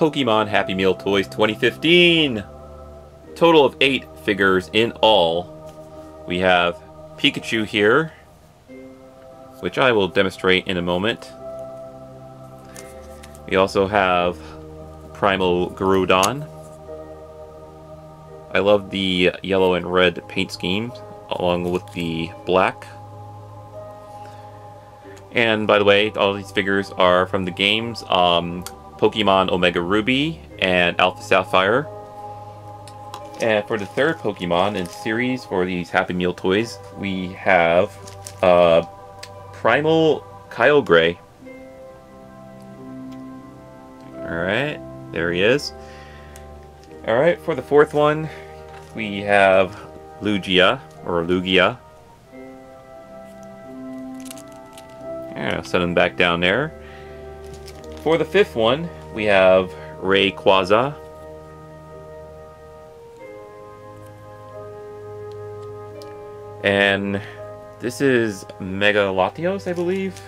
Pokemon Happy Meal Toys 2015. Total of eight figures in all. We have Pikachu here, which I will demonstrate in a moment. We also have Primal Groudon. I love the yellow and red paint scheme, along with the black. And by the way, all these figures are from the games um, Pokemon Omega Ruby and Alpha Sapphire. And for the third Pokemon in series for these Happy Meal toys, we have uh, Primal Kyogre. Alright, there he is. Alright, for the fourth one, we have Lugia, or Lugia. I'll send him back down there. For the fifth one, we have Rayquaza. And this is Mega Latios, I believe.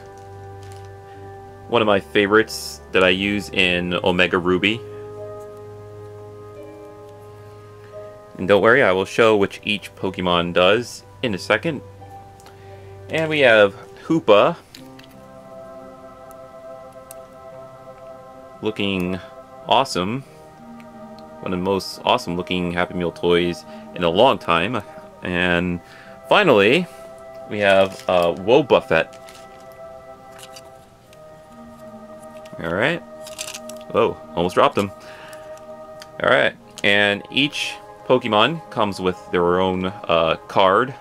One of my favorites that I use in Omega Ruby. And don't worry, I will show which each Pokemon does in a second. And we have Hoopa. Looking awesome. One of the most awesome looking Happy Meal toys in a long time. And finally, we have uh, Wobbuffet. Alright. Whoa, almost dropped him. Alright, and each Pokemon comes with their own uh, card.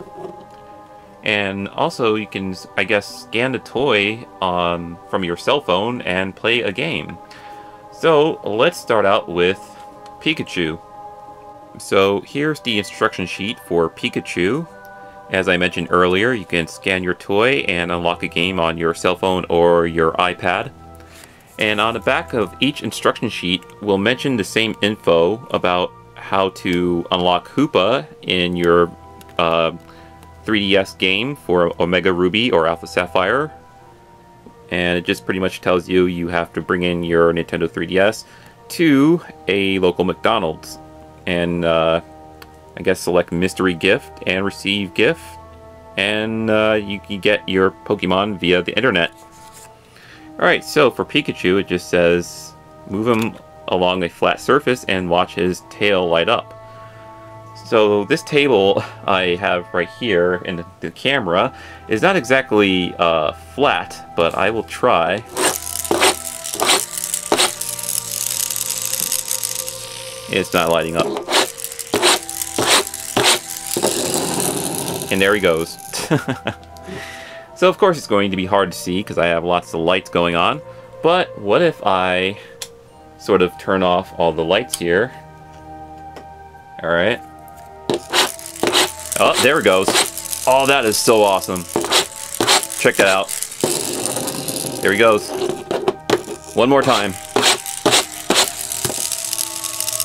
And also, you can, I guess, scan the toy um, from your cell phone and play a game. So, let's start out with Pikachu. So, here's the instruction sheet for Pikachu. As I mentioned earlier, you can scan your toy and unlock a game on your cell phone or your iPad. And on the back of each instruction sheet we'll mention the same info about how to unlock Hoopa in your uh, 3DS game for Omega Ruby or Alpha Sapphire. And it just pretty much tells you you have to bring in your Nintendo 3DS to a local McDonald's. And uh, I guess select Mystery Gift and receive gift. And uh, you can get your Pokemon via the internet. Alright, so for Pikachu, it just says move him along a flat surface and watch his tail light up. So this table I have right here in the camera is not exactly uh, flat, but I will try. It's not lighting up. And there he goes. so of course it's going to be hard to see because I have lots of lights going on. But what if I sort of turn off all the lights here? Alright. Oh, there it goes. Oh, that is so awesome. Check that out. There he goes. One more time.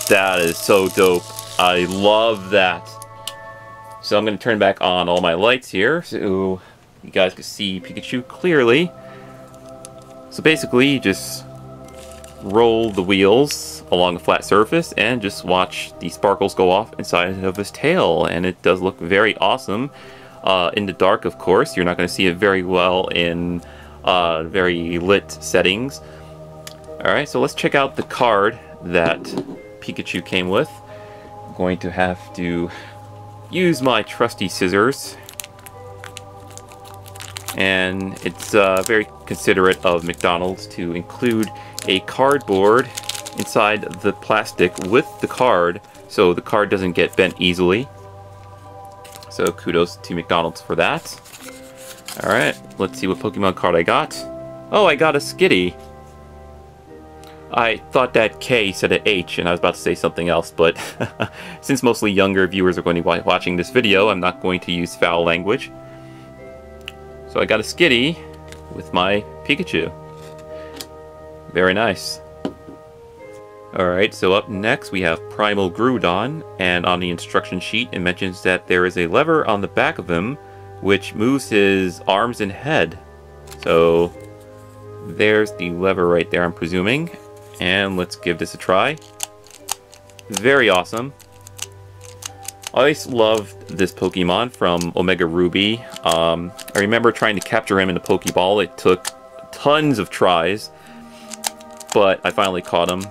That is so dope. I love that. So I'm going to turn back on all my lights here so you guys can see Pikachu clearly. So basically, just roll the wheels along a flat surface and just watch the sparkles go off inside of his tail. And it does look very awesome. Uh, in the dark, of course, you're not going to see it very well in uh, very lit settings. Alright, so let's check out the card that Pikachu came with. I'm going to have to use my trusty scissors. And it's uh, very considerate of McDonald's to include a cardboard inside the plastic with the card so the card doesn't get bent easily. So kudos to McDonald's for that. Alright, let's see what Pokemon card I got. Oh, I got a Skitty. I thought that K said an H, and I was about to say something else, but since mostly younger viewers are going to be watching this video, I'm not going to use foul language. So I got a Skitty with my Pikachu. Very nice. Alright, so up next we have Primal Groudon, and on the instruction sheet it mentions that there is a lever on the back of him which moves his arms and head. So there's the lever right there, I'm presuming. And let's give this a try. Very awesome. I always loved this Pokemon from Omega Ruby. Um, I remember trying to capture him in the Pokeball. It took tons of tries, but I finally caught him.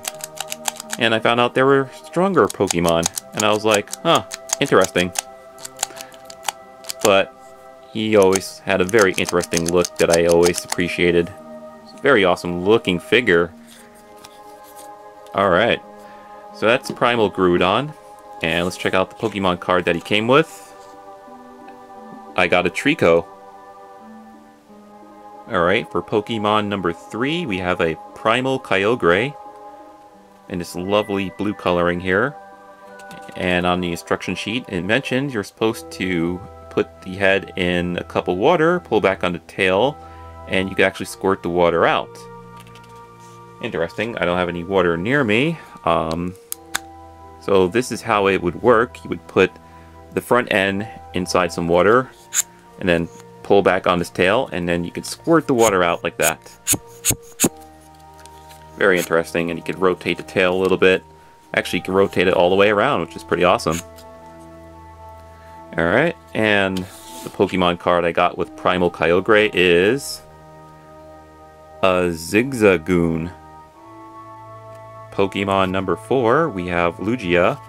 And I found out there were stronger Pokemon, and I was like, huh, interesting. But he always had a very interesting look that I always appreciated. Very awesome looking figure. Alright, so that's Primal Groudon. And let's check out the Pokemon card that he came with. I got a Treecko. Alright, for Pokemon number 3, we have a Primal Kyogre. In this lovely blue coloring here. And on the instruction sheet, it mentions you're supposed to put the head in a cup of water, pull back on the tail, and you can actually squirt the water out. Interesting, I don't have any water near me. Um, so this is how it would work. You would put the front end inside some water and then pull back on his tail and then you could squirt the water out like that. Very interesting and you could rotate the tail a little bit. Actually you can rotate it all the way around which is pretty awesome. Alright, and the Pokemon card I got with Primal Kyogre is a Zigzagoon. Pokemon number 4, we have Lugia.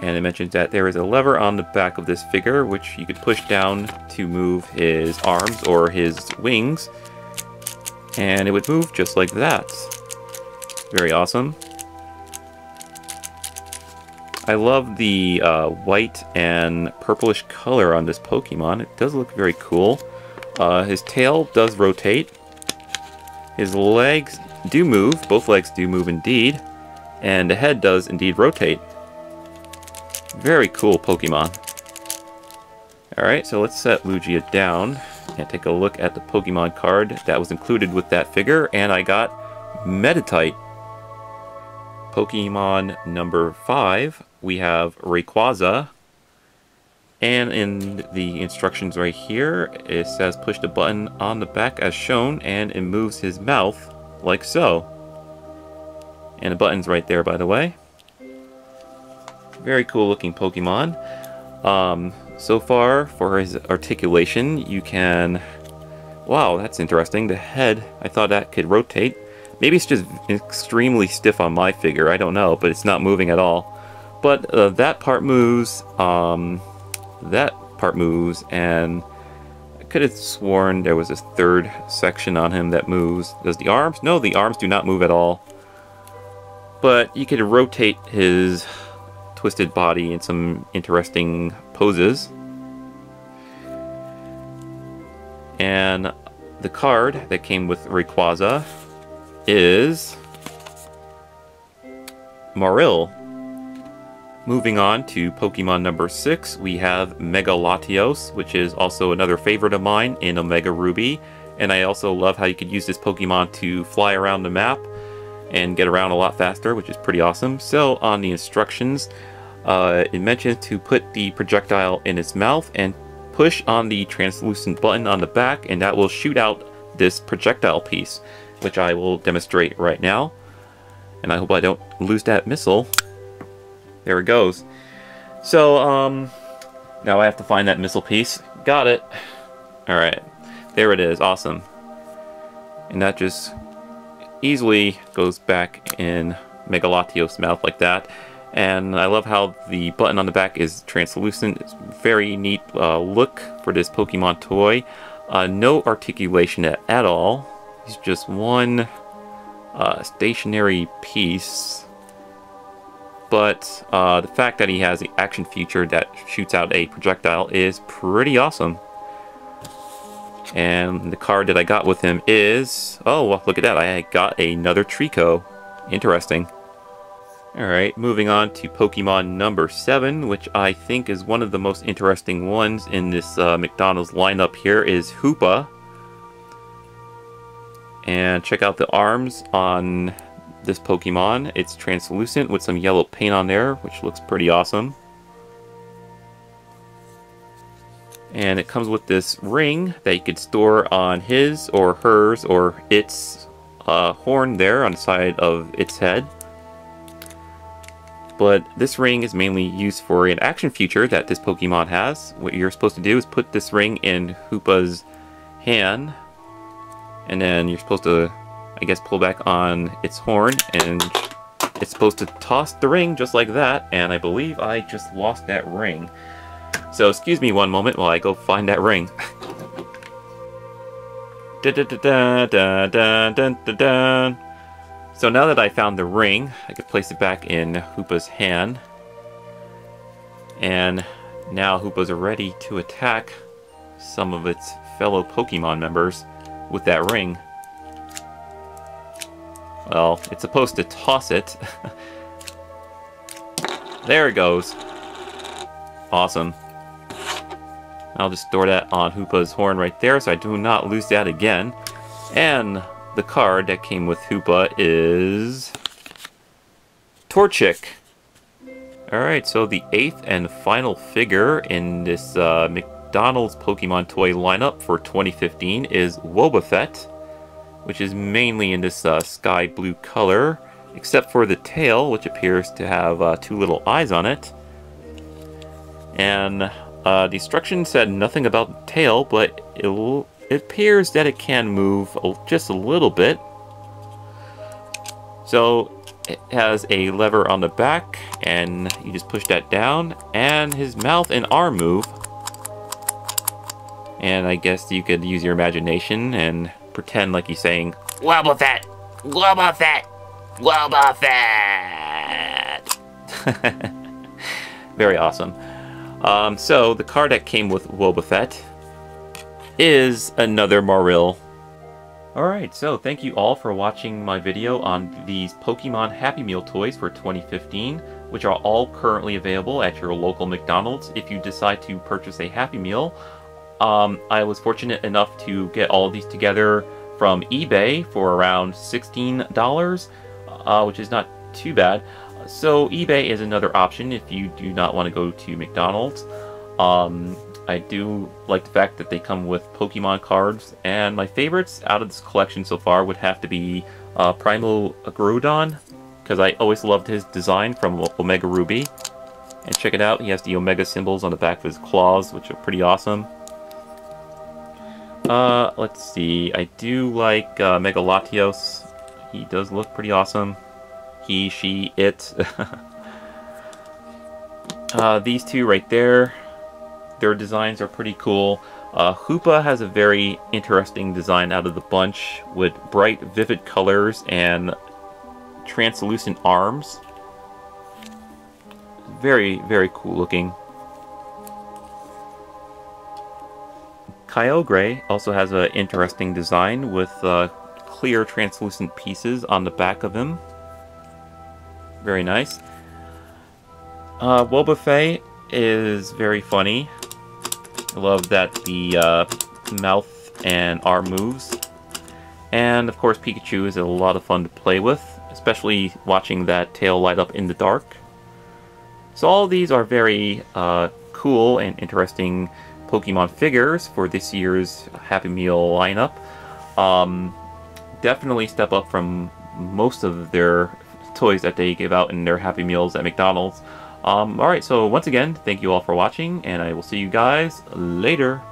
And it mentions that there is a lever on the back of this figure, which you could push down to move his arms or his wings. And it would move just like that. Very awesome. I love the uh, white and purplish color on this Pokemon. It does look very cool. Uh, his tail does rotate. His legs do move, both legs do move indeed, and the head does indeed rotate. Very cool Pokemon. Alright, so let's set Lugia down and take a look at the Pokemon card that was included with that figure, and I got Meditite. Pokemon number 5, we have Rayquaza, and in the instructions right here, it says push the button on the back as shown, and it moves his mouth like so. And the button's right there, by the way. Very cool looking Pokemon. Um, so far, for his articulation, you can... Wow, that's interesting. The head, I thought that could rotate. Maybe it's just extremely stiff on my figure, I don't know, but it's not moving at all. But uh, that part moves, um, that part moves, and I could have sworn there was a third section on him that moves. Does the arms? No, the arms do not move at all. But you could rotate his twisted body in some interesting poses. And the card that came with Rayquaza is Marill. Moving on to Pokemon number 6, we have Mega Latios, which is also another favorite of mine in Omega Ruby. And I also love how you could use this Pokemon to fly around the map and get around a lot faster, which is pretty awesome. So on the instructions, uh, it mentions to put the projectile in its mouth and push on the translucent button on the back and that will shoot out this projectile piece, which I will demonstrate right now. And I hope I don't lose that missile. There it goes. So, um, now I have to find that missile piece. Got it. Alright. There it is. Awesome. And that just easily goes back in Mega Latios' mouth like that. And I love how the button on the back is translucent. It's very neat uh, look for this Pokemon toy. Uh, no articulation at, at all. It's just one uh, stationary piece but uh, the fact that he has the action feature that shoots out a projectile is pretty awesome. And the card that I got with him is... Oh, well, look at that. I got another Treecko. Interesting. Alright, moving on to Pokemon number 7, which I think is one of the most interesting ones in this uh, McDonald's lineup here, is Hoopa. And check out the arms on this Pokemon. It's translucent with some yellow paint on there, which looks pretty awesome. And it comes with this ring that you could store on his or hers or its uh, horn there on the side of its head. But this ring is mainly used for an action feature that this Pokemon has. What you're supposed to do is put this ring in Hoopa's hand, and then you're supposed to, I guess, pull back on its horn, and it's supposed to toss the ring just like that, and I believe I just lost that ring. So excuse me one moment while I go find that ring. da da da da da da da da. So now that I found the ring, I can place it back in Hoopa's hand. And now Hoopa's ready to attack some of its fellow Pokemon members with that ring. Well, it's supposed to toss it. there it goes. Awesome. I'll just store that on Hoopa's horn right there so I do not lose that again. And the card that came with Hoopa is... Torchic. Alright, so the eighth and final figure in this uh, McDonald's Pokemon toy lineup for 2015 is Wobbuffet, which is mainly in this uh, sky blue color, except for the tail, which appears to have uh, two little eyes on it. And uh, Destruction said nothing about the tail, but it it appears that it can move just a little bit. So it has a lever on the back and you just push that down and his mouth and arm move. And I guess you could use your imagination and pretend like he's saying, Wobbuffet! Wobbuffet! Wobbuffet! Very awesome. Um, so the card that came with Wobbuffet is another Marill. Alright, so thank you all for watching my video on these Pokemon Happy Meal toys for 2015, which are all currently available at your local McDonald's if you decide to purchase a Happy Meal. Um, I was fortunate enough to get all these together from eBay for around $16, uh, which is not too bad. So eBay is another option if you do not want to go to McDonald's. Um, I do like the fact that they come with Pokemon cards, and my favorites out of this collection so far would have to be uh, Primal Groudon, because I always loved his design from Omega Ruby. And check it out, he has the Omega symbols on the back of his claws, which are pretty awesome. Uh, let's see, I do like uh, Mega Latios. He does look pretty awesome. He, she, it. uh, these two right there their designs are pretty cool. Uh, Hoopa has a very interesting design out of the bunch with bright, vivid colors and translucent arms. Very, very cool looking. Kyogre also has an interesting design with uh, clear translucent pieces on the back of him. Very nice. Uh, is very funny. I love that the uh, mouth and arm moves. And of course Pikachu is a lot of fun to play with, especially watching that tail light up in the dark. So all these are very uh, cool and interesting Pokemon figures for this year's Happy Meal lineup. Um, definitely step up from most of their toys that they give out in their Happy Meals at McDonald's. Um, Alright, so once again, thank you all for watching, and I will see you guys later.